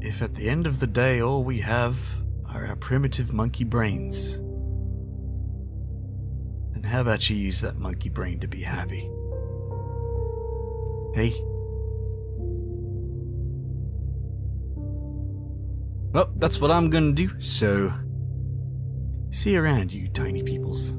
if at the end of the day all we have are our primitive monkey brains, then how about you use that monkey brain to be happy? Hey? Well, that's what I'm gonna do, so. See you around, you tiny peoples.